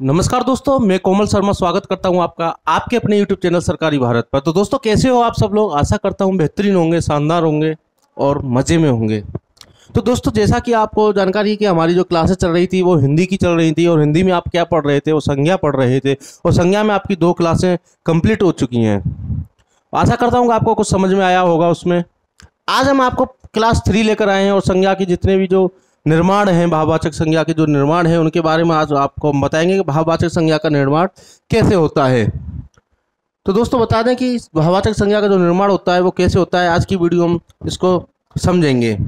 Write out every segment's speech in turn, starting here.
नमस्कार दोस्तों, मैं कोमल शर्मा स्वागत करता हूँ आपका, आपके अपने YouTube चैनल सरकारी भारत पर। तो दोस्तों, कैसे हो आप सब लोग? आशा करता हूँ बेहतरीन होंगे, शानदार होंगे और मज़े में होंगे। तो दोस्तों, जैसा कि आपको जानकारी है कि हमारी जो क्लासेस चल रही थी, वो हिंदी की चल रही थी और हिंदी में आप क्या पढ़ रहे थे, वो संज्ञा पढ़ रहे थे और संज्ञा में आपकी दो क्लासें कंप्लीट हो चुकी हैं। आशा करता हूँ आपको कुछ समझ में आया होगा उसमें। आज हम आपको क्लास थ्री लेकर आए हैं और संज्ञा की जितने भी जो निर्माण है भाववाचक संज्ञा के जो निर्माण है, उनके बारे में आज आपको हम बताएँगे कि भाववाचक संज्ञा का निर्माण कैसे होता है। तो दोस्तों बता दें कि भाववाचक संज्ञा का जो निर्माण होता है, वो कैसे होता है, आज की वीडियो हम इसको समझेंगे।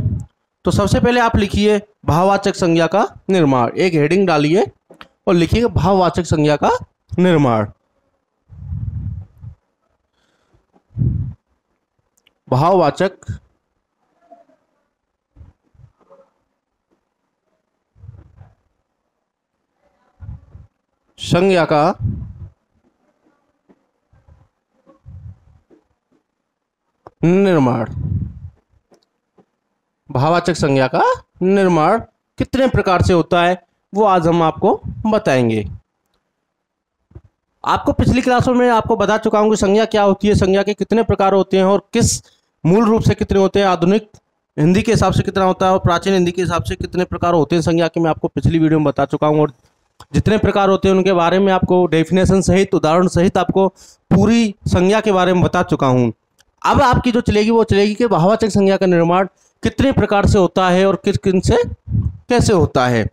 तो सबसे पहले आप लिखिए भाववाचक संज्ञा का निर्माण। एक हेडिंग डालिए और लिखिए भाववाचक संज्ञा का निर्माण। भाववाचक संज्ञा का निर्माण। भावाचक संज्ञा का निर्माण कितने प्रकार से होता है, वो आज हम आपको बताएँगे। आपको पिछली क्लासों में आपको बता चुका हूँ कि संज्ञा क्या होती है, संज्ञा के कितने प्रकार होते हैं और किस मूल रूप से कितने होते हैं, आधुनिक हिंदी के हिसाब से कितना होता है और प्राचीन हिंदी के हिसाब से कितने प्रकार होते हैं, संज्ञा के मैं आपको पिछली वीडियो में बता चुका हूँ और जितने प्रकार होते हैं उनके बारे में आपको डेफिनेशन सहित, उदाहरण सहित आपको पूरी संज्ञा के बारे में बता चुका हूँ। अब आपकी जो चलेगी, वो चलेगी कि भाववाचक संज्ञा का निर्माण कितने प्रकार से होता है और किस किन से कैसे होता है।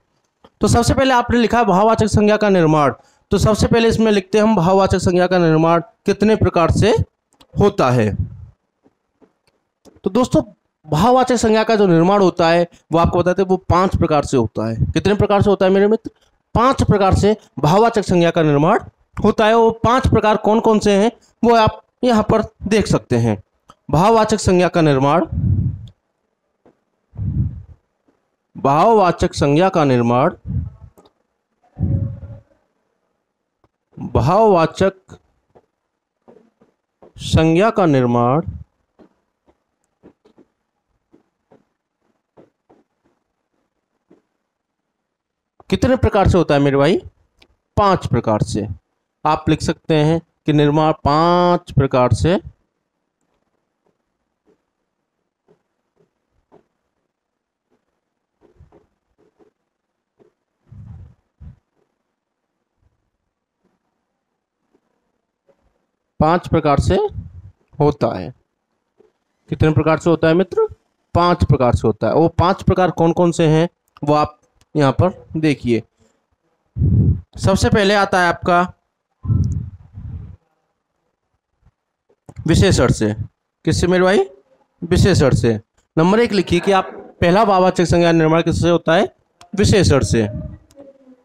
तो सबसे पहले आपने लिखा भाववाचक संज्ञा का निर्माण। तो सबसे पहले इसमें लिखते हैं हम भाववाचक संज्ञा का निर्माण कितने प्रकार से होता है। तो दोस्तों भाववाचक संज्ञा का जो निर्माण होता है, वो आपको बताते हैं वो पाँच प्रकार से होता है। कितने प्रकार से होता है मेरे मित्र? पाँच प्रकार से भाववाचक संज्ञा का निर्माण होता है। वो पाँच प्रकार कौन कौन से हैं, वो आप यहाँ पर देख सकते हैं। भाववाचक संज्ञा का निर्माण, भाववाचक संज्ञा का निर्माण, भाववाचक संज्ञा का निर्माण कितने प्रकार से होता है मेरे भाई? पाँच प्रकार से। आप लिख सकते हैं कि निर्माण पाँच प्रकार से। पाँच प्रकार से होता है। कितने प्रकार से होता है मित्र? पाँच प्रकार से होता है। वो पाँच प्रकार कौन कौन से हैं? वो आप यहाँ पर देखिए। सबसे पहले आता है आपका विशेषण से। किससे मेरे भाई? विशेषण से। नंबर एक लिखिए कि आप पहला भाववाचक संज्ञा निर्माण किससे होता है? विशेषण से।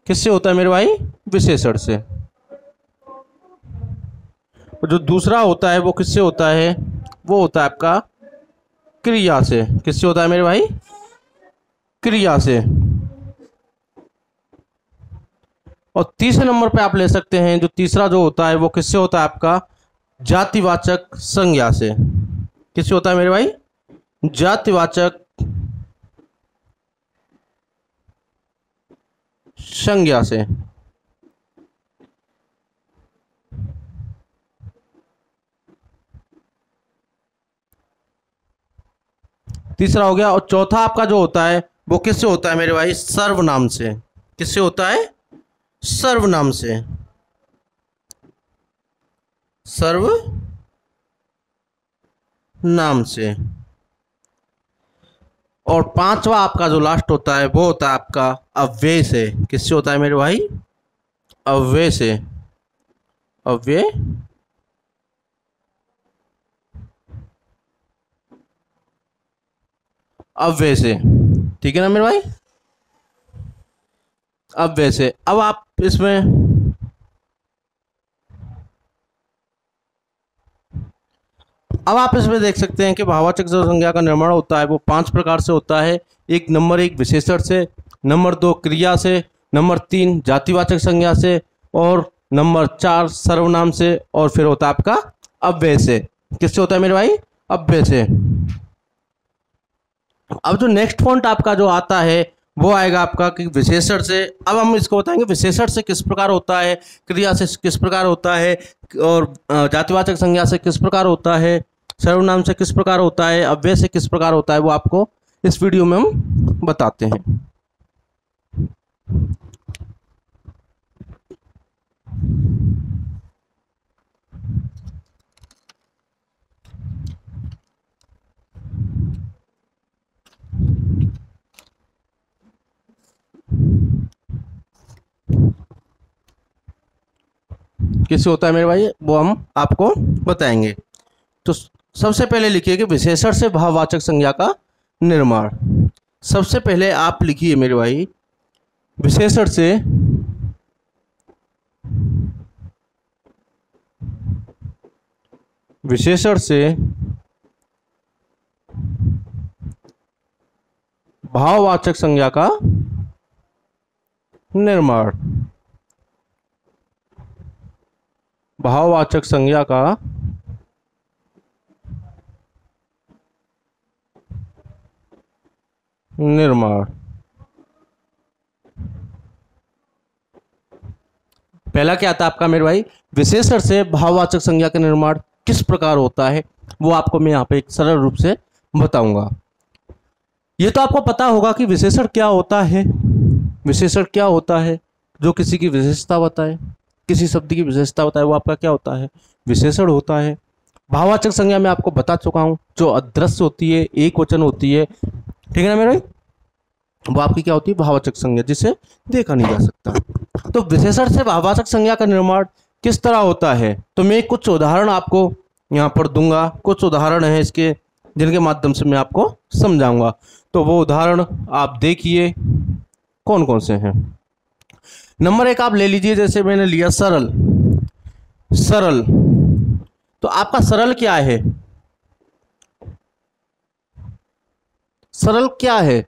किससे होता है मेरे भाई? विशेषण से। जो दूसरा होता है वो किससे होता है? वो होता है आपका क्रिया से। किससे होता है मेरे भाई? क्रिया से। और तीसरे नंबर पे आप ले सकते हैं, जो तीसरा जो होता है, वो किससे होता है आपका? जातिवाचक संज्ञा से। किससे होता है मेरे भाई? जातिवाचक संज्ञा से। तीसरा हो गया, और चौथा आपका जो होता है, वो किससे होता है मेरे भाई? सर्वनाम से। किससे होता है? सर्वनाम से। सर्व नाम से। और पांचवा आपका जो लास्ट होता है, वो होता है आपका अव्यय से। किससे होता है मेरे भाई? अव्यय से। अव्यय? अव्यय से। ठीक है ना मेरे भाई? अब वैसे अब आप इसमें अब आप इसमें देख सकते हैं कि भाववाचक जो संज्ञा का निर्माण होता है, वो पाँच प्रकार से होता है। एक नंबर एक विशेषण से, नंबर दो क्रिया से, नंबर तीन जातिवाचक संज्ञा से, और नंबर चार सर्वनाम से, और फिर होता है आपका अव्यय से। किससे होता है मेरे भाई? अव्यय से। अब जो नेक्स्ट पॉइंट आपका जो आता है वो आएगा आपका कि विशेषण से। अब हम इसको बताएँगे, विशेषण से किस प्रकार होता है, क्रिया से किस प्रकार होता है, और जातिवाचक संज्ञा से किस प्रकार होता है, सर्वनाम से किस प्रकार होता है, अव्यय से किस प्रकार होता है, वो आपको इस वीडियो में हम बताते हैं। किससे होता है मेरे भाई? वो हम आपको बताएँगे। तो सबसे पहले लिखिए कि विशेषण से भाववाचक संज्ञा का निर्माण। सबसे पहले आप लिखिए मेरे भाई, विशेषण से विशेषण से भाववाचक संज्ञा का निर्माण। भाववाचक संज्ञा का निर्माण। पहला क्या आता आपका मेरे भाई? विशेषण से भाववाचक संज्ञा का निर्माण किस प्रकार होता है, वो आपको मैं यहाँ पे एक सरल रूप से बताऊँगा। ये तो आपको पता होगा कि विशेषण क्या होता है। विशेषण क्या होता है, जो किसी की विशेषता बताए। किसी शब्द की विशेषता बताए वो आपका क्या होता है? विशेषण होता है। भाववाचक संज्ञा में आपको बता चुका हूँ, जो अदृश्य होती है, एक वचन होती है। ठीक है ना मेरे वो आपकी क्या होती है? भाववाचक संज्ञा, जिसे देखा नहीं जा सकता। तो विशेषण से भाववाचक संज्ञा का निर्माण किस तरह होता है? तो मैं कुछ उदाहरण आपको यहाँ पर दूँगा। कुछ उदाहरण है इसके, जिनके माध्यम से मैं आपको समझाऊँगा। तो वो उदाहरण आप देखिए कौन कौन से हैं? नंबर एक आप ले लीजिए, जैसे मैंने लिया सरल। सरल। तो आपका सरल क्या है? सरल क्या है?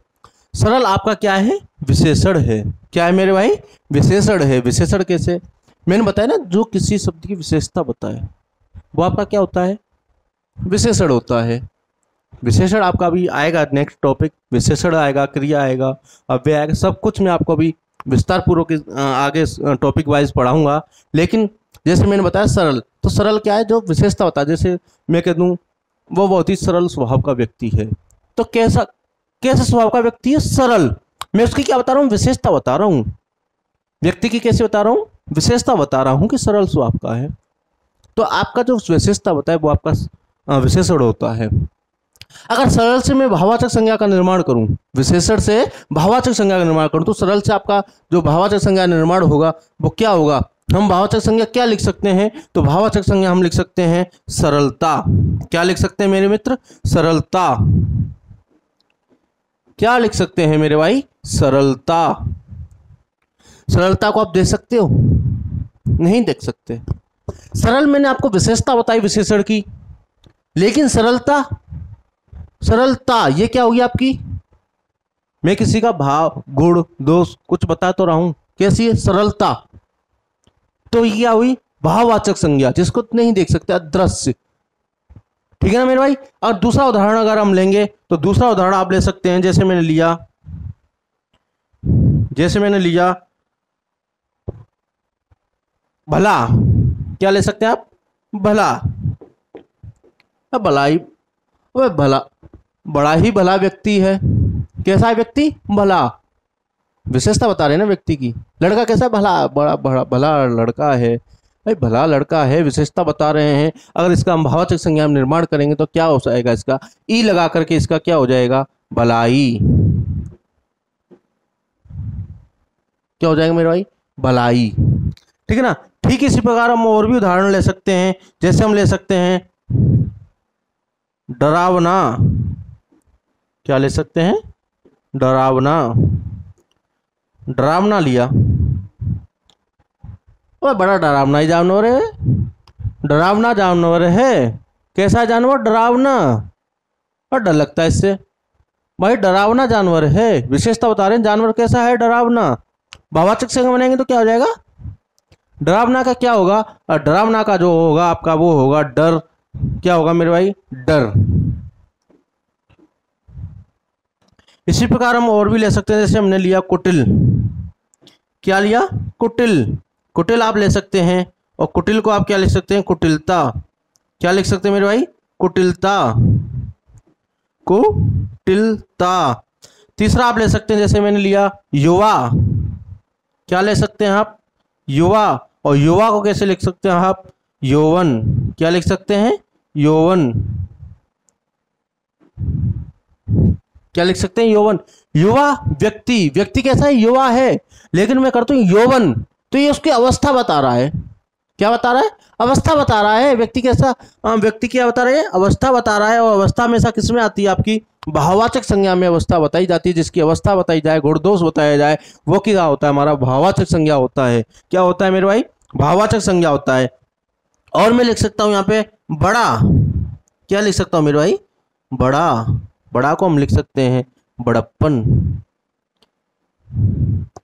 सरल आपका क्या है? विशेषण है। क्या है मेरे भाई? विशेषण है। विशेषण कैसे? मैंने बताया ना, जो किसी शब्द की विशेषता बताए वो आपका क्या होता है? विशेषण होता है। विशेषण आपका अभी आएगा नेक्स्ट टॉपिक विशेषण आएगा, क्रिया आएगा, अव्यय आएगा, सब कुछ मैं आपको अभी विस्तार पूर्वक आगे टॉपिक वाइज पढ़ाऊँगा। लेकिन जैसे मैंने बताया, सरल। तो सरल क्या है? जो विशेषता होता है, जैसे मैं कह दूँ, वो बहुत ही सरल स्वभाव का व्यक्ति है। तो कैसा, कैसे स्वभाव का व्यक्ति है? सरल। मैं उसकी क्या बता रहा हूँ? विशेषता बता रहा हूँ। व्यक्ति की कैसे बता रहा हूँ? विशेषता बता रहा हूँ कि सरल स्वभाव का है। तो आपका जो विशेषता बताए वो आपका विशेषण होता है। अगर सरल से मैं भावाचक संज्ञा का निर्माण करूँ, विशेषण से भावाचक संज्ञा का निर्माण करूँ तो सरल से आपका जो भावाचक संज्ञा निर्माण होगा, वो क्या होगा? हम भावाचक संज्ञा क्या लिख सकते हैं? तो भावाचक संज्ञा हम लिख सकते हैं सरलता। क्या लिख सकते हैं मेरे मित्र? सरलता। क्या लिख सकते हैं मेरे भाई? सरलता। सरलता को आप देख सकते हो? नहीं देख सकते। सरल मैंने आपको विशेषता बताई विशेषण की, लेकिन सरलता सरलता ये क्या होगी आपकी? मैं किसी का भाव गुण दोष कुछ बता तो रहा हूँ। कैसी है? सरलता। तो ये क्या हुई? भाववाचक संज्ञा जिसको नहीं देख सकते अदृश्य। ठीक है ना मेरे भाई? और दूसरा उदाहरण अगर हम लेंगे तो दूसरा उदाहरण आप ले सकते हैं जैसे मैंने लिया। जैसे मैंने लिया। भला। क्या ले सकते हैं आप? भला। भलाई। भला। बड़ा ही भला व्यक्ति है। कैसा है व्यक्ति? भला। विशेषता बता रहे ना व्यक्ति की। लड़का कैसा भला, बड़ा बड़ा, भला लड़का है। भाई, भला लड़का है, विशेषता बता रहे हैं। अगर इसका हम भावचक संज्ञा निर्माण करेंगे तो क्या हो जाएगा इसका? ई लगा करके इसका क्या हो जाएगा? भलाई। क्या हो जाएगा मेरे भाई? भलाई। ठीक है ना? ठीक इसी प्रकार हम और भी उदाहरण ले सकते हैं। जैसे हम ले सकते हैं, डरावना। क्या ले सकते हैं? डरावना। डरावना लिया। वो बड़ा डरावना ही जानवर है। डरावना जानवर है। कैसा जानवर? डरावना। और डर लगता है इससे। भाई, डरावना जानवर है। विशेषता बता रहे हैं, जानवर कैसा है? डरावना। भावाचक से बनाएँगे तो क्या हो जाएगा? डरावना का क्या होगा? डरावना का जो होगा, आपका वो होगा डर। क्या होगा मेरे भाई? डर। इसी प्रकार हम और भी ले सकते हैं। जैसे हमने लिया कुटिल। क्या लिया? कुटिल। कुटिल आप ले सकते हैं और कुटिल को आप क्या लिख सकते हैं? कुटिलता। क्या लिख सकते हैं मेरे भाई? कुटिलता। कुटिलता। तीसरा आप ले सकते हैं। जैसे मैंने लिया युवा। क्या ले सकते हैं आप? युवा। और युवा को कैसे लिख सकते हैं आप? यौवन। क्या लिख सकते हैं? यौवन। क्या लिख सकते हैं? यौवन। युवा व्यक्ति व्यक्ति कैसा है? युवा है। लेकिन मैं करता हूँ यौवन। तो ये उसकी अवस्था बता रहा है। क्या बता रहा है? अवस्था बता रहा है। व्यक्ति कैसा? व्यक्ति क्या बता रहा है? अवस्था बता रहा है। और अवस्था हमेशा किसमें आती है? आपकी भाववाचक संज्ञा में अवस्था बताई जाती है, जिसकी अवस्था बताई जाए, गुणदोष बताया जाए, वो क्या होता है? हमारा भाववाचक संज्ञा होता है। क्या होता है मेरे भाई? भाववाचक संज्ञा होता है। और मैं लिख सकता हूँ यहाँ पे बड़ा। क्या लिख सकता हूँ मेरे भाई? बड़ा। बड़ा को हम लिख सकते हैं बड़प्पन।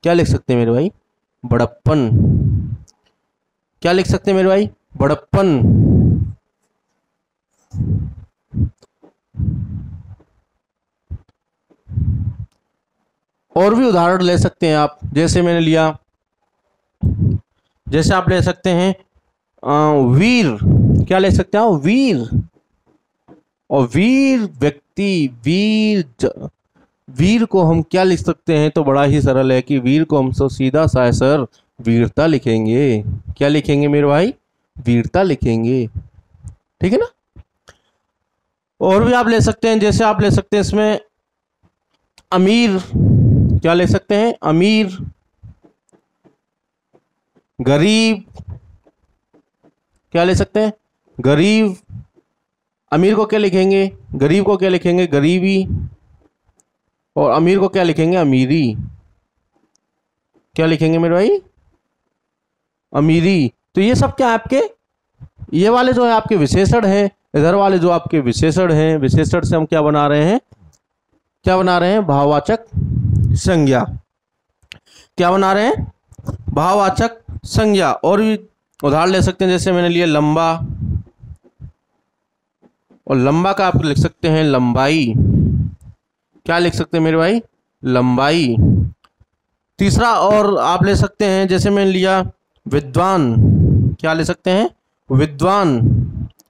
क्या लिख सकते हैं मेरे भाई? बड़प्पन। क्या लिख सकते हैं मेरे भाई? बड़प्पन। और भी उदाहरण ले सकते हैं आप जैसे मैंने लिया। जैसे आप ले सकते हैं आ, वीर। क्या ले सकते हैं वीर। और वीर व्यक्ति वीर ज, वीर को हम क्या लिख सकते हैं? तो बड़ा ही सरल है कि वीर को हम सो सीधा सा है सर वीरता लिखेंगे। क्या लिखेंगे मेरे भाई? वीरता लिखेंगे। ठीक है ना? और भी आप ले सकते हैं जैसे आप ले सकते हैं इसमें अमीर। क्या ले सकते हैं? अमीर गरीब। क्या ले सकते हैं? गरीब अमीर को क्या लिखेंगे? गरीब को क्या लिखेंगे? गरीबी। और अमीर को क्या लिखेंगे? अमीरी। क्या लिखेंगे मेरे भाई? अमीरी। तो ये सब क्या आपके? ये वाले जो है आपके विशेषण हैं, इधर वाले जो आपके विशेषण हैं, विशेषण से हम क्या बना रहे हैं? क्या बना रहे हैं? भाववाचक संज्ञा। क्या बना रहे हैं? भाववाचक संज्ञा। और भी उदाहरण ले सकते हैं, जैसे मैंने लिया लंबा। और लंबा का आप लिख सकते हैं लंबाई। क्या लिख सकते हैं मेरे भाई? लंबाई। तीसरा और आप ले सकते हैं, जैसे मैंने लिया, विद्वान। क्या ले सकते हैं? विद्वान।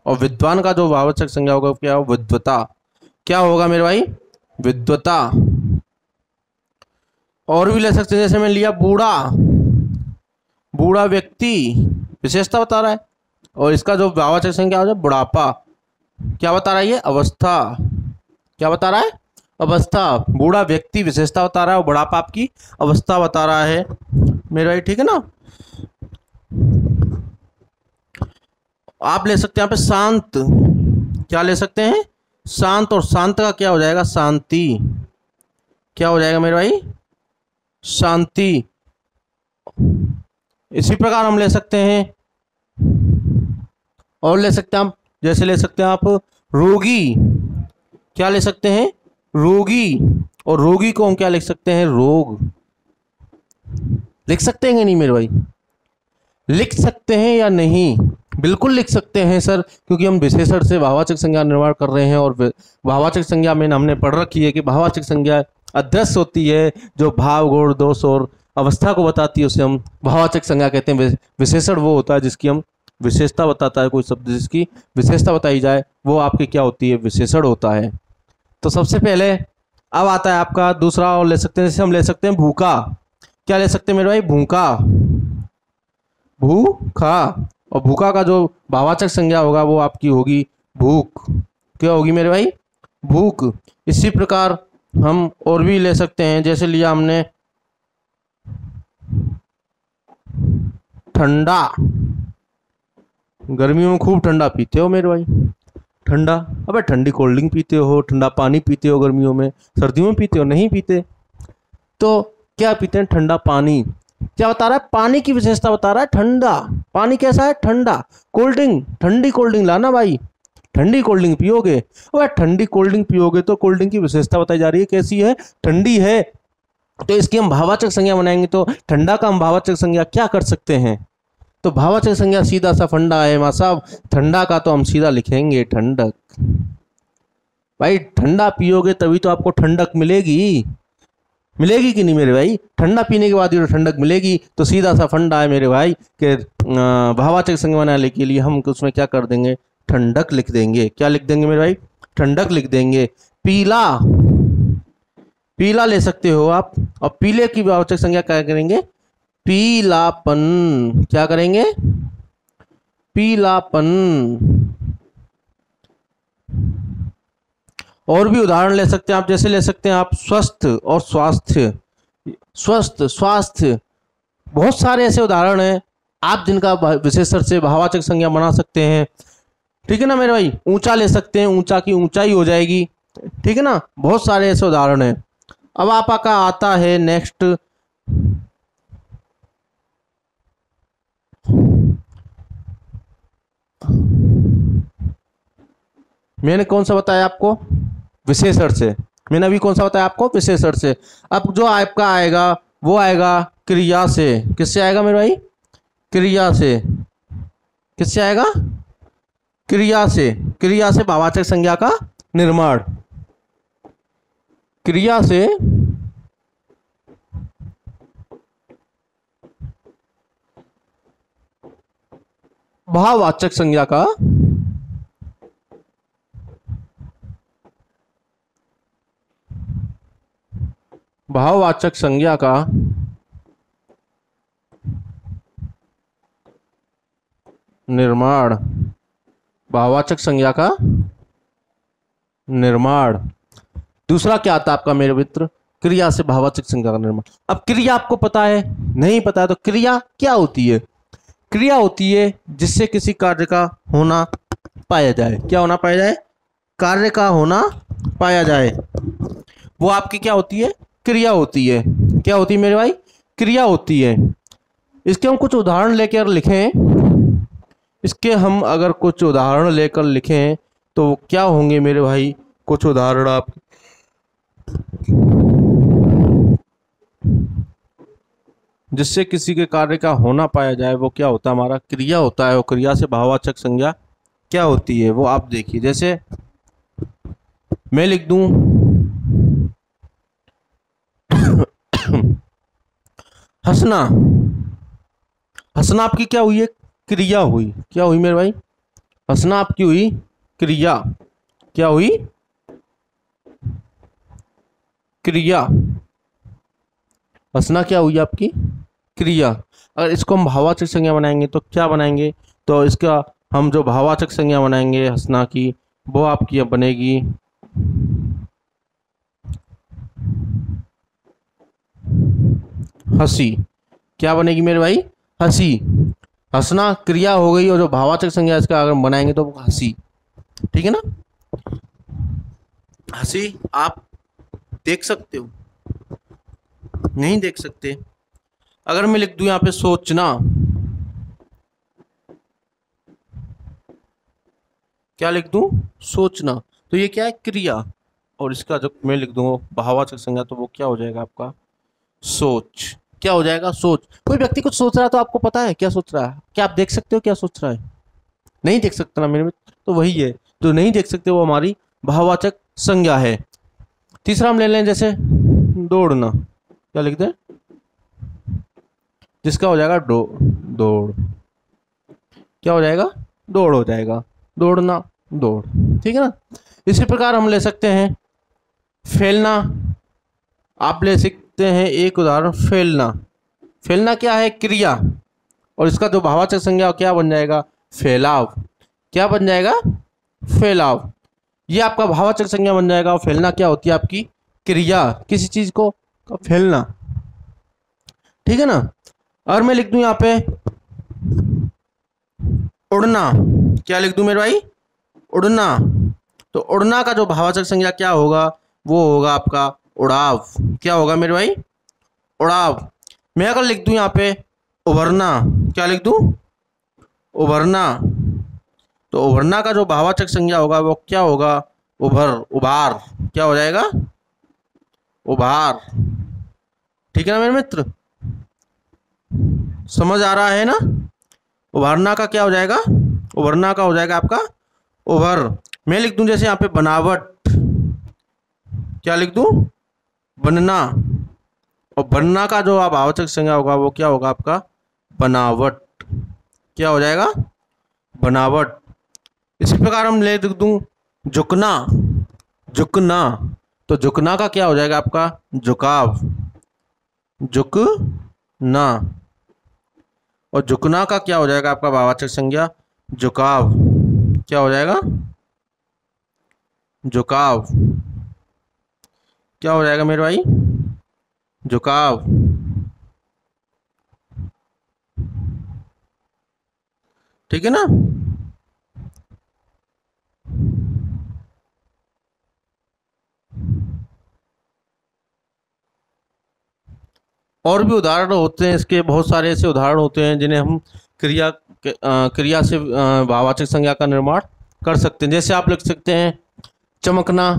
और विद्वान का जो भावचक संज्ञा होगा क्या विद्वता। क्या होगा मेरे भाई? विद्वता। और भी ले सकते हैं, जैसे मैंने लिया, बूढ़ा। बूढ़ा व्यक्ति। विशेषता बता रहा है। और इसका जो भावचक संज्ञा हो जाए बुढ़ापा। क्या बता रहा है ये? अवस्था। क्या बता रहा है? अवस्था। बूढ़ा व्यक्ति विशेषता बता रहा है और बुढ़ापा आपकी अवस्था बता रहा है। मेरे भाई, ठीक है ना? आप ले सकते हैं यहाँ पे शांत। क्या ले सकते हैं? शांत, और शांत का क्या हो जाएगा? शांति। क्या हो जाएगा मेरे भाई? शांति। इसी प्रकार हम ले सकते हैं। और ले सकते हैं आप जैसे ले सकते हैं आप रोगी। क्या ले सकते हैं? रोगी। और रोगी को हम क्या लिख सकते हैं? रोग। लिख सकते हैं नहीं मेरे भाई? लिख सकते हैं या नहीं? बिल्कुल लिख सकते हैं सर, क्योंकि हम विशेषण से भावाचक संज्ञा निर्माण कर रहे हैं और भावाचक संज्ञा में हमने पढ़ रखी है कि भावाचक संज्ञा अध्यक्ष होती है, जो भाव, गुण, दोष और अवस्था को बताती है, उसे हम भावाचक संज्ञा कहते हैं। विशेषण वो होता है जिसकी हम विशेषता बताता है कोई शब्द जिसकी विशेषता बताई जाए, वो आपकी क्या होती है? विशेषण होता है। तो सबसे पहले अब आता है आपका दूसरा और ले सकते हैं जैसे हम ले सकते हैं भूखा। क्या ले सकते हैं मेरे भाई? भूखा। भूखा। और भूखा का जो भावाचक संज्ञा होगा, वो आपकी होगी भूख। क्या होगी मेरे भाई? भूख। इसी प्रकार हम और भी ले सकते हैं, जैसे लिया हमने। ठंडा। गर्मियों में खूब ठंडा पीते हो मेरे भाई। ठंडा? अबे ठंडी कोल्ड ड्रिंक पीते हो, ठंडा पानी पीते हो गर्मियों में। सर्दियों में पीते हो? नहीं पीते। तो क्या पीते हैं? ठंडा पानी। क्या बता रहा है? पानी की विशेषता बता रहा है। ठंडा। पानी कैसा है? ठंडा। कोल्ड ड्रिंक ठंडी कोल्ड ड्रिंक लाना भाई। ठंडी कोल्ड ड्रिंक पियोगे? वह ठंडी कोल्ड ड्रिंक पियोगे तो कोल्ड ड्रिंक की विशेषता बताई जा रही है कैसी है? ठंडी है। तो इसकी हम भावाचक संज्ञा बनाएँगे तो ठंडा का हम भावाचक संज्ञा क्या कर सकते हैं? तो भावाचक संज्ञा सीधा सा फंडा है, माँ साहब। ठंडा का तो हम सीधा लिखेंगे ठंडक। भाई, ठंडा पियोगे तभी तो आपको ठंडक मिलेगी। मिलेगी कि नहीं मेरे भाई? ठंडा पीने के बाद ही तो ठंडक मिलेगी। तो सीधा सा फंडा है मेरे भाई कि भावाचक संज्ञा बनाने के लिए हम उसमें क्या कर देंगे? ठंडक लिख देंगे। क्या लिख देंगे मेरे भाई? ठंडक लिख देंगे। पीला। पीला ले सकते हो आप। और पीले की भावाचक संज्ञा क्या करेंगे? पीलापन, क्या करेंगे? पीलापन। और भी उदाहरण ले सकते हैं आप, जैसे ले सकते हैं आप स्वस्थ और स्वास्थ्य। स्वस्थ, स्वास्थ्य। बहुत सारे ऐसे उदाहरण हैं, आप जिनका विशेषण से भावाचक संज्ञा बना सकते हैं। ठीक है ना मेरे भाई? ऊँचा ले सकते हैं, ऊँचा की ऊंचाई हो जाएगी। ठीक है ना? बहुत सारे ऐसे उदाहरण हैं। अब आपका आता है नेक्स्ट मैंने कौन सा बताया आपको? विशेषण से। मैंने अभी कौन सा बताया आपको? विशेषण से। अब जो आपका आएगा, वो आएगा क्रिया से। किससे आएगा मेरे भाई? क्रिया से। किससे आएगा? क्रिया से। क्रिया से भावाचक संज्ञा का निर्माण। क्रिया से भाववाचक संज्ञा का भाववाचक संज्ञा का निर्माण। भाववाचक संज्ञा का निर्माण। दूसरा क्या आता आपका मेरे मित्र? क्रिया से भाववाचक संज्ञा का निर्माण। अब क्रिया आपको पता है? नहीं पता है तो क्रिया क्या होती है? क्रिया होती है जिससे किसी कार्य का होना पाया जाए। क्या होना पाया जाए? कार्य का होना पाया जाए। वो आपकी क्या होती है? क्रिया होती है। क्या होती है मेरे भाई? क्रिया होती है। इसके हम कुछ उदाहरण लेकर लिखें, इसके हम अगर कुछ उदाहरण लेकर लिखें तो क्या होंगे मेरे भाई? कुछ उदाहरण आप। जिससे किसी के कार्य का होना पाया जाए, वो क्या होता है हमारा? क्रिया होता है। वो क्रिया से भाववाचक संज्ञा क्या होती है? वो आप देखिए। जैसे मैं लिख दूँ हंसना। हंसना आपकी क्या हुई? है क्रिया हुई। क्या हुई मेरे भाई? हंसना आपकी हुई क्रिया। क्या हुई? क्रिया। हंसना क्या हुई आपकी? क्रिया। अगर इसको हम भावाचक संज्ञा बनाएँगे तो क्या बनाएँगे? तो इसका हम जो भावाचक संज्ञा बनाएँगे हंसना की, वो आपकी बनेगी। हँसी। क्या बनेगी मेरे भाई? हँसी। हंसना क्रिया हो गई और जो भावाचक संज्ञा इसका अगर बनाएँगे तो हँसी। ठीक है ना? हँसी आप देख सकते हो। नहीं देख सकते। अगर मैं लिख दू यहाँ पे सोचना। क्या लिख दू? सोचना। तो ये क्या है? क्रिया। और इसका जब मैं लिख दूँगा भावाचक संज्ञा तो वो क्या हो जाएगा आपका? सोच। क्या हो जाएगा? सोच। कोई व्यक्ति कुछ सोच रहा है तो आपको पता है क्या सोच रहा है? क्या आप देख सकते हो क्या सोच रहा है? नहीं देख सकते ना मेरे में तो वही है। जो नहीं देख सकते वो हमारी भाववाचक संज्ञा है। तीसरा हम ले लें जैसे दौड़ना। क्या लिखते हैं? जिसका हो जाएगा दो दौड़। क्या हो जाएगा? दौड़ हो जाएगा। दौड़ना, दौड़। ठीक है ना? इसी प्रकार हम ले सकते हैं। फैलना, आप ले सकते देखते हैं एक उदाहरण, फैलना। फैलना क्या है? क्रिया। और इसका जो भावाचक संज्ञा क्या बन जाएगा? फैलाव। क्या बन जाएगा? फैलाव। ये आपका भावाचक संज्ञा बन जाएगा। और फैलना क्या होती है आपकी? क्रिया। किसी चीज़ को? फैलना। ठीक है ना? और मैं लिख दूँ यहाँ पे, उड़ना। क्या लिख दूँ मेरे भाई? उड़ना। तो उड़ना का जो भावाचक संज्ञा क्या होगा? वो होगा आपका उड़ाव। क्या होगा मेरे भाई? उड़ाव। मैं अगर लिख दूँ यहाँ पे? उभरना। क्या लिख दूँ? उभरना। तो उभरना का जो भावाचक संज्ञा होगा, वो क्या होगा? उभर, उभार। क्या हो जाएगा? उभार। ठीक है ना मेरे मित्र? समझ आ रहा है ना? उभरना का क्या हो जाएगा? उभरना का हो जाएगा आपका उभर। मैं लिख दूँ जैसे यहाँ पे बनावट। क्या लिख दूँ? बनना। और बनना का जो आप आवश्यक संज्ञा होगा, वो क्या होगा आपका? बनावट। क्या हो जाएगा? बनावट। इसी प्रकार हम ले दूँ, झुकना। झुकना। तो झुकना का क्या हो जाएगा आपका? झुकाव। झुकना। और झुकना का क्या हो जाएगा आपका भावाचक संज्ञा? झुकाव। क्या हो जाएगा? झुकाव। क्या हो जाएगा मेरे भाई? झुकाव। ठीक है ना? और भी उदाहरण होते हैं, इसके बहुत सारे ऐसे उदाहरण होते हैं, जिन्हें हम क्रिया क्रिया से भावाचक संज्ञा का निर्माण कर सकते हैं। जैसे आप लिख सकते हैं, चमकना।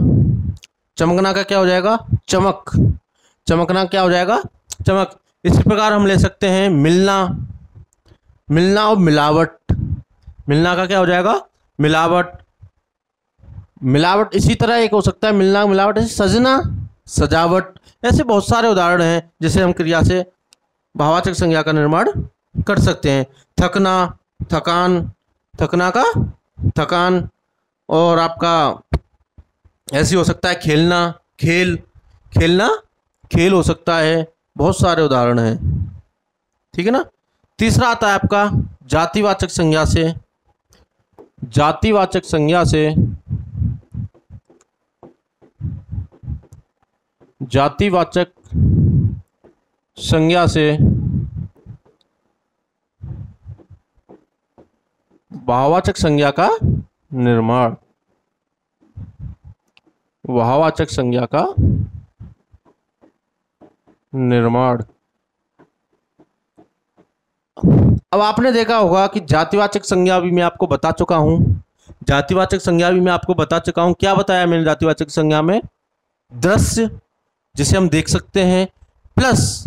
चमकना का क्या हो जाएगा? चमक। चमकना क्या हो जाएगा? चमक। इसी प्रकार हम ले सकते हैं मिलना। मिलना और मिलावट। मिलना का क्या हो जाएगा? मिलावट। मिलावट इसी तरह एक हो सकता है, मिलना मिलावट। ऐसे सजना, सजावट। ऐसे बहुत सारे उदाहरण हैं जिसे हम क्रिया से भावाचक संज्ञा का निर्माण कर सकते हैं। थकना, थकान। थकना का थकान। और आपका ऐसी हो सकता है खेलना, खेल खेलना, खेल हो सकता है। बहुत सारे उदाहरण हैं। ठीक है ना? तीसरा आता है आपका जातिवाचक संज्ञा से। जातिवाचक संज्ञा से जातिवाचक संज्ञा से भाववाचक संज्ञा का निर्माण। भाववाचक संज्ञा का निर्माण। अब आपने देखा होगा कि जातिवाचक संज्ञा भी मैं आपको बता चुका हूँ। जातिवाचक संज्ञा भी मैं आपको बता चुका हूँ। क्या बताया मैंने जातिवाचक संज्ञा में? दृश्य, जिसे हम देख सकते हैं, प्लस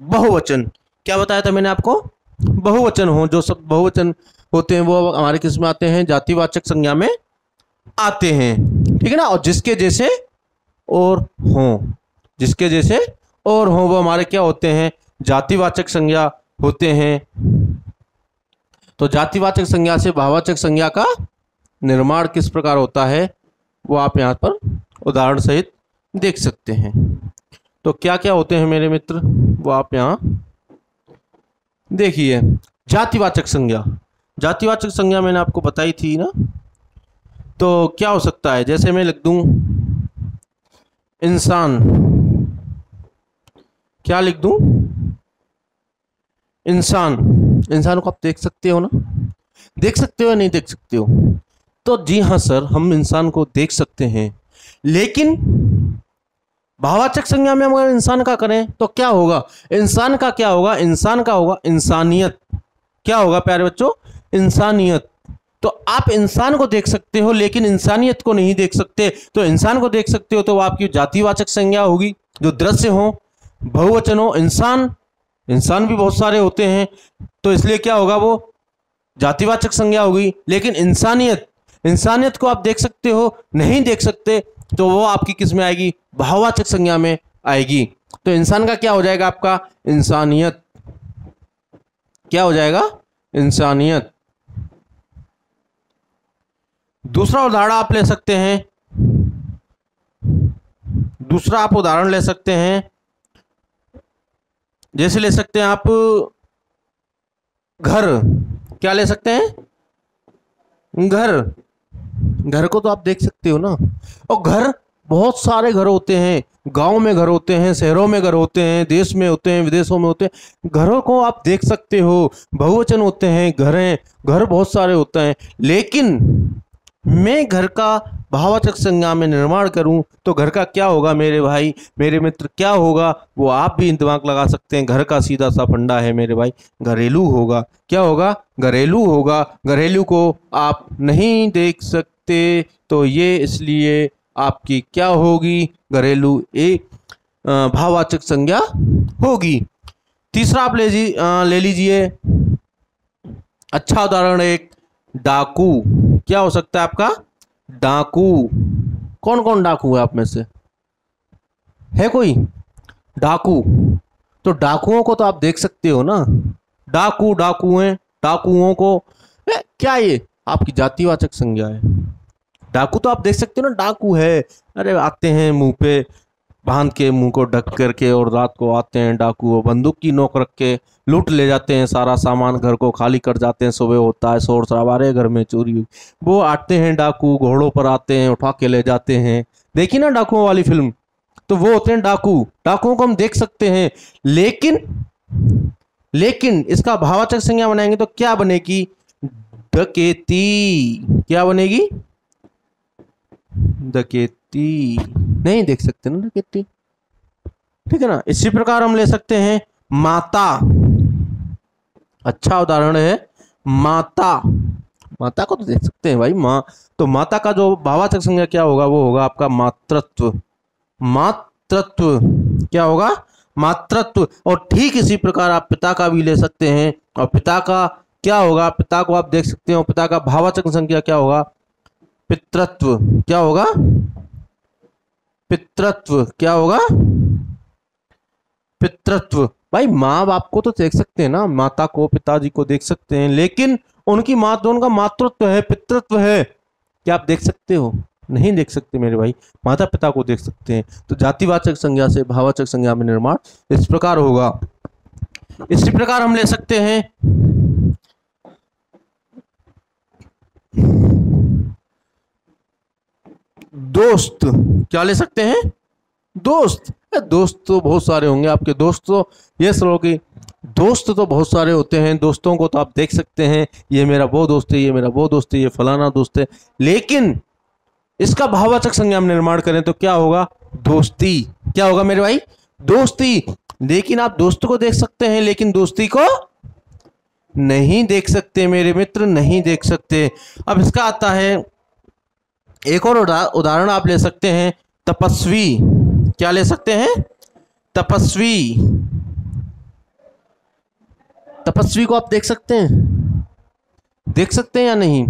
बहुवचन। क्या बताया था मैंने आपको? बहुवचन हो, जो सब बहुवचन होते हैं, वो हमारे किसमें आते हैं? जातिवाचक संज्ञा में आते हैं। ठीक है ना? और जिसके जैसे और हों। जिसके जैसे और हों, वो हमारे क्या होते हैं? जातिवाचक संज्ञा होते हैं। तो जातिवाचक संज्ञा से भाववाचक संज्ञा का निर्माण किस प्रकार होता है, वो आप यहाँ पर उदाहरण सहित देख सकते हैं। तो क्या क्या होते हैं मेरे मित्र? वो आप यहाँ देखिए। जातिवाचक संज्ञा। जातिवाचक संज्ञा मैंने आपको बताई थी ना? तो क्या हो सकता है? जैसे मैं लिख दूँ, इंसान। क्या लिख दूँ? इंसान। इंसान को आप देख सकते हो ना? देख सकते हो या नहीं देख सकते हो? तो जी हाँ सर, हम इंसान को देख सकते हैं। लेकिन भावाचक संज्ञा में हम अगर इंसान का करें तो क्या होगा? इंसान का क्या होगा? इंसान का होगा इंसानियत। क्या होगा प्यारे बच्चों? इंसानियत। तो आप इंसान को देख सकते हो, लेकिन इंसानियत को नहीं देख सकते। तो इंसान को देख सकते हो तो वो आपकी जातिवाचक संज्ञा होगी, जो दृश्य हो, बहुवचन हो। इंसान इंसान भी बहुत सारे होते हैं तो इसलिए क्या होगा वो? जातिवाचक संज्ञा होगी। लेकिन इंसानियत इंसानियत को आप देख सकते हो, नहीं देख सकते तो वो आपकी किसमें आएगी? भाववाचक संज्ञा में आएगी। तो इंसान का क्या हो जाएगा आपका? इंसानियत। क्या हो जाएगा? इंसानियत। दूसरा उदाहरण आप ले सकते हैं। दूसरा आप उदाहरण ले सकते हैं। जैसे ले सकते हैं आप घर। क्या ले सकते हैं? घर। घर को तो आप देख सकते हो ना। और घर बहुत सारे घर होते हैं। गाँव में घर होते हैं, शहरों में घर होते हैं, देश में होते हैं, विदेशों में होते हैं। घरों को आप देख सकते हो। बहुवचन होते हैं, घर हैं। घर बहुत सारे होते हैं। लेकिन मैं घर का भावाचक संज्ञा में निर्माण करूँ तो घर का क्या होगा मेरे भाई? मेरे मित्र क्या होगा? वो आप भी दिमाग लगा सकते हैं। घर का सीधा सा फंडा है मेरे भाई। घरेलू होगा। क्या होगा? घरेलू होगा। घरेलू को आप नहीं देख सकते तो ये इसलिए आपकी क्या होगी? घरेलू एक भावाचक संज्ञा होगी। तीसरा आप ले ले लीजिए। अच्छा उदाहरण एक, डाकू। क्या हो सकता है आपका? डाकू। कौन कौन डाकू है आप में से? है कोई? डाकू। तो डाकुओं को तो आप देख सकते हो ना। डाकू डाकू हैं डाकुओं को। ए, क्या ये? आपकी जातिवाचक संज्ञा है। डाकू तो आप देख सकते हो ना डाकू है। अरे आते हैं मुँह पे। बाँध के मुँह को ढक करके और रात को आते हैं डाकू और बंदूक की नोक रख के लूट ले जाते हैं। सारा सामान घर को खाली कर जाते हैं। सुबह होता है, शोर शराबा घर में चोरी हुई। वो आते हैं डाकू, घोड़ों पर आते हैं, उठा के ले जाते हैं। देखी ना डाकुओं वाली फ़िल्म? तो वो होते हैं डाकू। डाकुओं को हम देख सकते हैं। लेकिन लेकिन इसका भावाचक संज्ञा बनाएँगे तो क्या बनेगी? डकेती। क्या बनेगी? डकेती। नहीं देख सकते ना डकेती ठीक है ना? इसी प्रकार हम ले सकते हैं माता। अच्छा उदाहरण है, माता। माता को तो देख सकते हैं भाई, माँ। तो माता का जो भावाचक संज्ञा क्या होगा? वो होगा आपका मातृत्व। मातृत्व। क्या होगा? मातृत्व। और ठीक इसी प्रकार आप पिता का भी ले सकते हैं। और पिता का क्या होगा? पिता को आप देख सकते हो। पिता का भावाचक संख्या क्या होगा? पितृत्व। क्या होगा? पितृत्व, क्या होगा? पितृत्व। भाई, माँ बाप को तो देख सकते हैं ना, माता को, पिताजी को देख सकते हैं, लेकिन उनकी माँ तो उनका मातृत्व है, पितृत्व है। क्या आप देख सकते हो? नहीं देख सकते मेरे भाई। माता, पिता को देख सकते हैं। तो जातिवाचक संज्ञा से भावाचक संज्ञा में निर्माण इस प्रकार होगा। इसी प्रकार हम ले सकते हैं। दोस्त। क्या ले सकते हैं? दोस्त। दोस्त तो बहुत सारे होंगे आपके दोस्त तो। ये सरो कि दोस्त तो बहुत सारे होते हैं, दोस्तों को तो आप देख सकते हैं, ये मेरा वो दोस्त है, ये मेरा वो दोस्त है, ये फलाना दोस्त है। लेकिन इसका भावाचक संज्ञा हम निर्माण करें तो क्या होगा? दोस्ती। क्या होगा मेरे भाई? दोस्ती। लेकिन आप दोस्त को देख सकते हैं, लेकिन दोस्ती को नहीं देख सकते मेरे मित्र, नहीं देख सकते। अब इसका आता है एक और उदाहरण आप ले सकते हैं, तपस्वी। क्या ले सकते हैं? तपस्वी। तपस्वी को आप देख सकते हैं। देख सकते हैं या नहीं?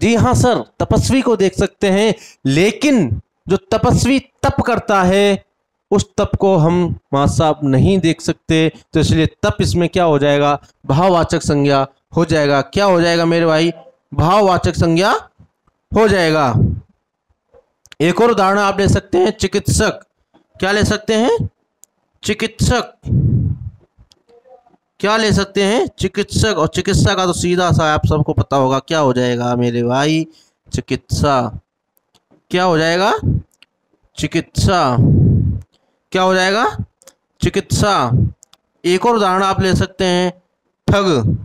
जी हाँ सर, तपस्वी को देख सकते हैं, लेकिन जो तपस्वी तप करता है, उस तप को हम माँ साहब नहीं देख सकते। तो इसलिए तप इसमें क्या हो जाएगा? भाववाचक संज्ञा हो जाएगा। क्या हो जाएगा मेरे भाई? भाववाचक संज्ञा हो जाएगा। एक और उदाहरण आप ले सकते हैं, चिकित्सक। क्या ले सकते हैं? चिकित्सक। क्या ले सकते हैं? चिकित्सक। और चिकित्सा का तो सीधा सा आप सबको पता होगा, क्या हो जाएगा मेरे भाई? चिकित्सा। क्या हो जाएगा? चिकित्सा। क्या हो जाएगा? चिकित्सा। एक और उदाहरण आप ले सकते हैं, ठग।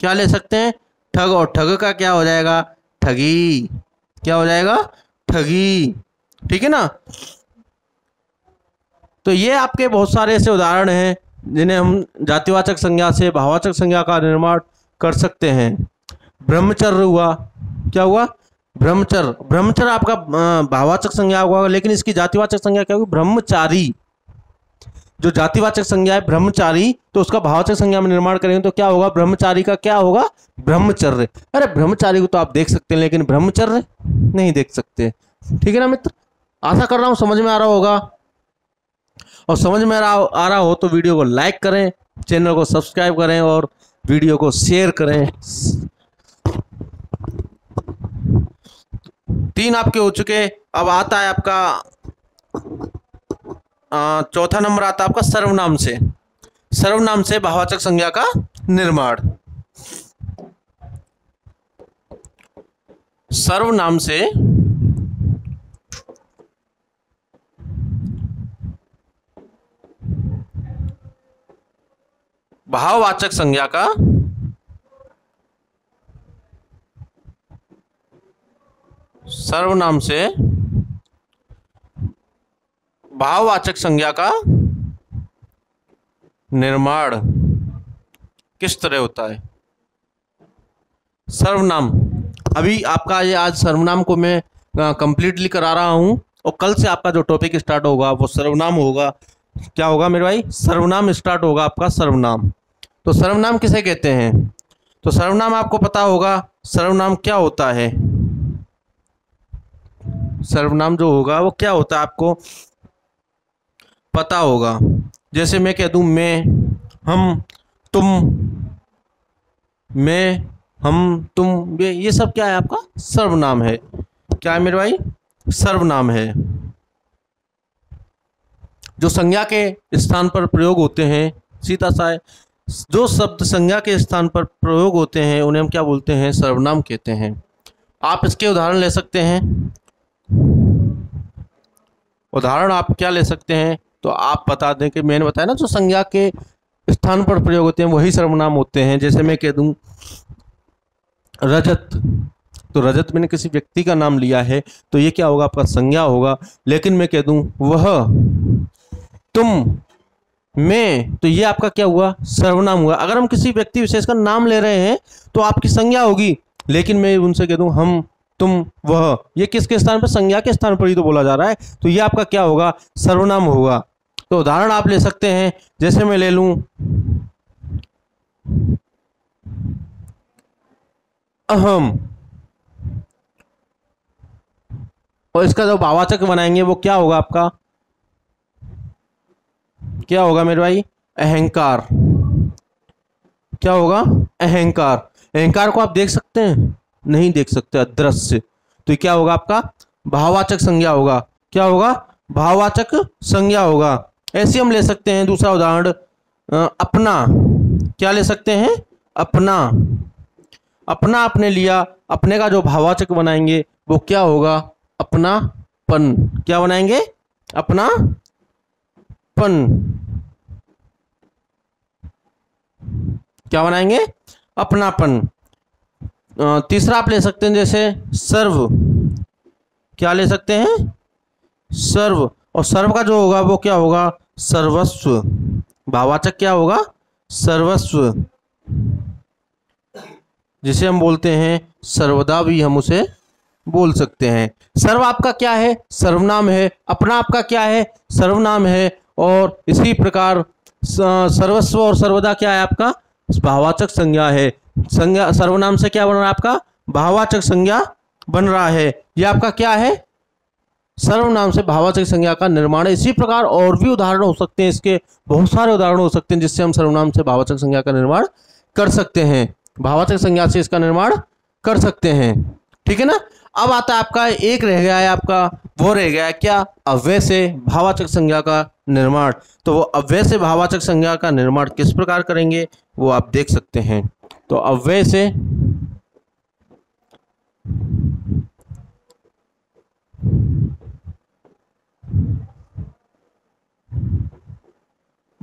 क्या ले सकते हैं? ठग। और ठग का क्या हो जाएगा? ठगी। क्या हो जाएगा? ठगी। ठीक है ना? तो ये आपके बहुत सारे ऐसे उदाहरण हैं, जिन्हें हम जातिवाचक संज्ञा से भाववाचक संज्ञा का निर्माण कर सकते हैं। ब्रह्मचर्य हुआ। क्या हुआ? ब्रह्मचर ब्रह्मचर आपका भाववाचक संज्ञा हुआ, लेकिन इसकी जातिवाचक संज्ञा क्या हुई? ब्रह्मचारी। जो जातिवाचक संज्ञा है ब्रह्मचारी तो उसका भाववाचक संज्ञा में निर्माण करेंगे तो क्या होगा? ब्रह्मचारी का क्या होगा? ब्रह्मचर्य। अरे ब्रह्मचारी को तो आप देख सकते हैं, लेकिन ब्रह्मचर्य नहीं देख सकते। ठीक है ना मित्र? आशा कर रहा हूँ समझ में आ रहा होगा। और समझ में आ रहा हो तो वीडियो को लाइक करें, चैनल को सब्सक्राइब करें और वीडियो को शेयर करें। तीन आपके हो चुके अब आता है आपका चौथा नंबर आता है आपका सर्वनाम से। सर्वनाम से भाववाचक संज्ञा का निर्माण। सर्वनाम से भाववाचक संज्ञा का सर्वनाम से भाववाचक संज्ञा का निर्माण किस तरह होता है? सर्वनाम। अभी आपका ये आज सर्वनाम को मैं कंप्लीटली करा रहा हूँ और कल से आपका जो टॉपिक स्टार्ट होगा, वो सर्वनाम होगा। क्या होगा मेरे भाई? सर्वनाम स्टार्ट होगा आपका सर्वनाम। तो सर्वनाम किसे कहते हैं? तो सर्वनाम आपको पता होगा, सर्वनाम क्या होता है? सर्वनाम जो होगा, वो क्या होता है आपको? पता होगा। जैसे मैं कह दूँ, मैं, हम, तुम, मैं, हम, तुम, ये ये सब क्या है आपका? सर्वनाम है। क्या है मेरे भाई? सर्वनाम है। जो संज्ञा के स्थान पर प्रयोग होते हैं, सीता सा है जो शब्द संज्ञा के स्थान पर प्रयोग होते हैं, उन्हें हम क्या बोलते हैं? सर्वनाम कहते हैं। आप इसके उदाहरण ले सकते हैं। उदाहरण आप क्या ले सकते हैं? तो आप बता दें कि मैंने बताया ना, जो संज्ञा के स्थान पर प्रयोग होते हैं, वही सर्वनाम होते हैं। जैसे मैं कह दूँ, रजत। तो रजत मैंने किसी व्यक्ति का नाम लिया है तो ये क्या होगा? आपका संज्ञा होगा। लेकिन मैं कह दूँ, वह, तुम, मैं तो ये आपका क्या हुआ? सर्वनाम हुआ। अगर हम किसी व्यक्ति विशेष का नाम ले रहे हैं तो आपकी संज्ञा होगी। लेकिन मैं उनसे कह दूँ, हम, तुम, वह। ये किसके स्थान पर? संज्ञा के स्थान पर ही तो बोला जा रहा है। तो ये आपका क्या होगा? सर्वनाम होगा। तो उदाहरण आप ले सकते हैं, जैसे मैं ले लूँ। अहम। और इसका जो भावाचक बनाएँगे, वो क्या होगा आपका? क्या होगा मेरे भाई? अहंकार। क्या होगा? अहंकार। अहंकार को आप देख सकते हैं? नहीं देख सकते, अदृश्य। तो क्या होगा आपका? भाववाचक संज्ञा होगा। क्या होगा? भाववाचक संज्ञा होगा। ऐसे हम ले सकते हैं। दूसरा उदाहरण अपना। क्या ले सकते हैं? अपना। अपना आपने लिया, अपने का जो भावाचक बनाएँगे, वो क्या होगा? अपनापन। क्या बनाएँगे? अपना पन क्या बनाएँगे? अपनापन। तीसरा आप ले सकते हैं जैसे सर्व। क्या ले सकते हैं? सर्व। और सर्व का जो होगा, वो क्या होगा? सर्वस्व। भावाचक क्या होगा? सर्वस्व। जिसे हम बोलते हैं, सर्वदा भी हम उसे बोल सकते हैं। सर्व आपका क्या है? सर्वनाम है। अपना आपका क्या है? सर्वनाम है। और इसी प्रकार सर्वस्व और सर्वदा क्या है आपका? भावाचक संज्ञा है। संज्ञा, सर्वनाम से क्या बन रहा है आपका? भावाचक संज्ञा बन रहा है। यह आपका क्या है? सर्वनाम से भावाचक संज्ञा का निर्माण है। इसी प्रकार और भी उदाहरण हो सकते हैं इसके। बहुत सारे उदाहरण हो सकते हैं जिससे हम सर्वनाम से भावाचक संज्ञा का निर्माण कर सकते हैं। भावाचक संज्ञा से इसका निर्माण कर सकते हैं। ठीक है ना? अब आता है आपका, एक रह गया है आपका, वो रह गया है क्या? अव्यय से भावाचक संज्ञा का निर्माण। तो वो अव्यय से भावाचक संज्ञा का निर्माण किस प्रकार करेंगे? वो आप देख सकते हैं। तो अव्यय से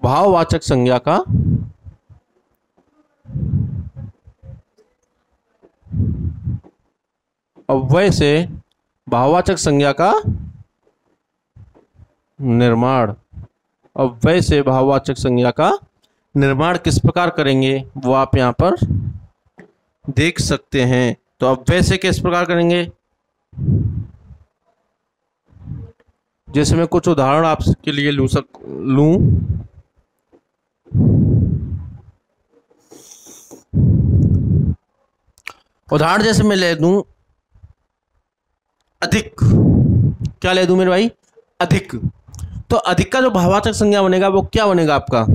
भाववाचक संज्ञा का अव्यय से भाववाचक संज्ञा का निर्माण। अव्यय से भाववाचक संज्ञा का निर्माण किस प्रकार करेंगे, वो आप यहाँ पर देख सकते हैं। तो अव्यय से किस प्रकार करेंगे? जैसे मैं कुछ उदाहरण आपके लिए लू सक लूँ। उदाहरण जैसे मैं ले दूँ, अधिक। क्या ले दूँ मेरे भाई? अधिक। तो अधिक का जो भावाचक संज्ञा बनेगा, वो क्या बनेगा आपका?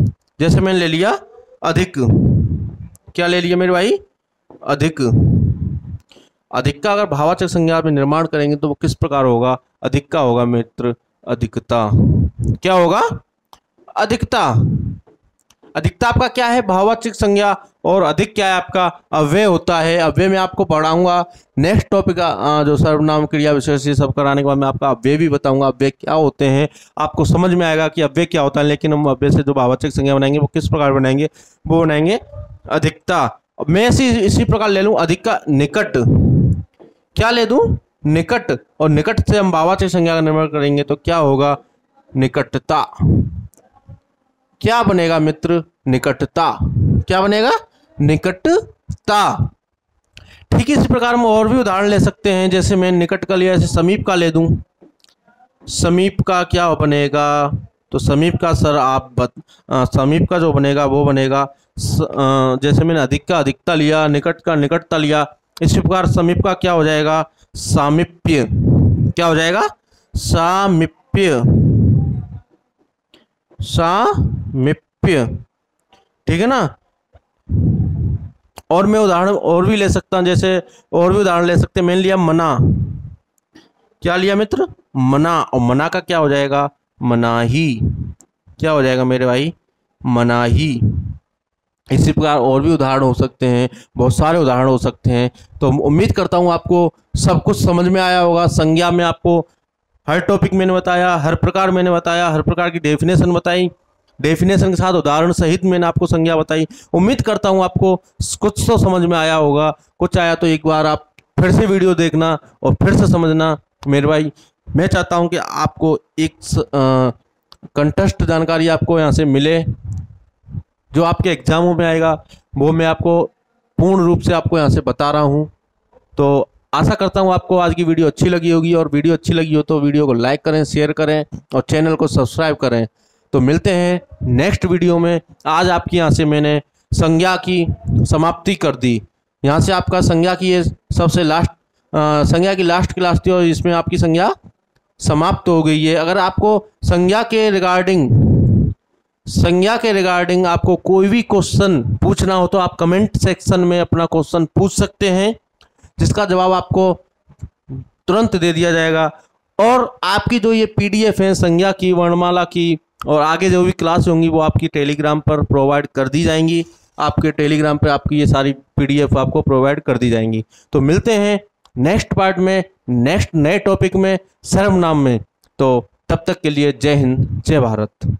जैसे मैंने ले लिया, अधिक। क्या ले लिया मेरे भाई? अधिक। अधिक का अगर भावाचक संज्ञा में निर्माण करेंगे तो वो किस प्रकार होगा? अधिक का होगा मित्र, अधिकता। क्या होगा? अधिकता। अधिकता आपका क्या है? भाववाचक संज्ञा और अधिक क्या है आपका? अव्यय होता है। अव्यय में आपको पढ़ाऊँगा नेक्स्ट टॉपिक जो सर्वनाम क्रिया विशेष, ये सब कराने के बाद मैं आपका अव्यय भी बताऊँगा। अव्यय क्या होते हैं? आपको समझ में आएगा कि अव्यय क्या होता है, लेकिन हम अव्यय से जो भाववाचक संज्ञा बनाएँगे, वो किस प्रकार बनाएँगे? वो बनाएँगे अधिकता। मैं इसी इसी प्रकार ले लूँ अधिक निकट। क्या ले दूँ? निकट। और निकट से हम भाववाचक संज्ञा का निर्माण करेंगे तो क्या होगा? निकटता। क्या बनेगा मित्र? निकटता। क्या बनेगा? निकटता। ठीक इसी प्रकार में और भी उदाहरण ले सकते हैं। जैसे मैं निकट का लिया समीप का ले दूँ। समीप का क्या बनेगा? तो समीप का सर आप बत, आ, समीप का जो बनेगा वो बनेगा स, आ, जैसे मैंने अधिक का अधिकता लिया निकट का निकटता लिया इसी प्रकार समीप का क्या हो जाएगा? सामिप्य। क्या हो जाएगा? सामिप्य। सामिप्य ठीक है ना? और मैं उदाहरण और भी ले सकता हूँ, जैसे और भी उदाहरण ले सकते हैं। मैंने लिया मना। क्या लिया मित्र? मना। और मना का क्या हो जाएगा? मनाही। क्या हो जाएगा मेरे भाई? मनाही। इसी प्रकार और भी उदाहरण हो सकते हैं, बहुत सारे उदाहरण हो सकते हैं। तो उम्मीद करता हूँ आपको सब कुछ समझ में आया होगा, संज्ञा में आपको हर टॉपिक मैंने बताया, हर प्रकार मैंने बताया, हर प्रकार की डेफिनेशन बताई। डेफिनेशन के साथ, उदाहरण सहित मैंने आपको संज्ञा बताई। उम्मीद करता हूँ आपको कुछ तो समझ में आया होगा। कुछ आया तो एक बार आप फिर से वीडियो देखना और फिर से समझना। मेरे भाई, मैं चाहता हूँ कि आपको एक कंटेस्ट जानकारी आपको यहाँ से मिले, जो आपके एग्जामों में आएगा। वो मैं आपको पूर्ण रूप से आपको यहाँ से बता रहा हूँ। तो आशा करता हूँ आपको आज की वीडियो अच्छी लगी होगी। और वीडियो अच्छी लगी हो तो वीडियो को लाइक करें शेयर करें और चैनल को सब्सक्राइब करें। तो मिलते हैं नेक्स्ट वीडियो में। आज आपकी यहाँ से मैंने संज्ञा की समाप्ति कर दी। यहाँ से आपका संज्ञा की ये सबसे लास्ट संज्ञा की लास्ट क्लास थी और इसमें आपकी संज्ञा समाप्त हो गई है। अगर आपको संज्ञा के रिगार्डिंग संज्ञा के रिगार्डिंग आपको कोई भी क्वेश्चन पूछना हो तो आप कमेंट सेक्शन में अपना क्वेश्चन पूछ सकते हैं, जिसका जवाब आपको तुरंत दे दिया जाएगा। और आपकी जो ये पीडीएफ है, संज्ञा की, वर्णमाला की और आगे जो भी क्लास होंगी वो आपकी टेलीग्राम पर प्रोवाइड कर दी जाएँगी। आपके टेलीग्राम पर आपकी ये सारी पीडीएफ आपको प्रोवाइड कर दी जाएँगी। तो मिलते हैं नेक्स्ट पार्ट में नेक्स्ट नए टॉपिक में सर्वनाम में। तो तब तक के लिए जय हिंद, जय भारत।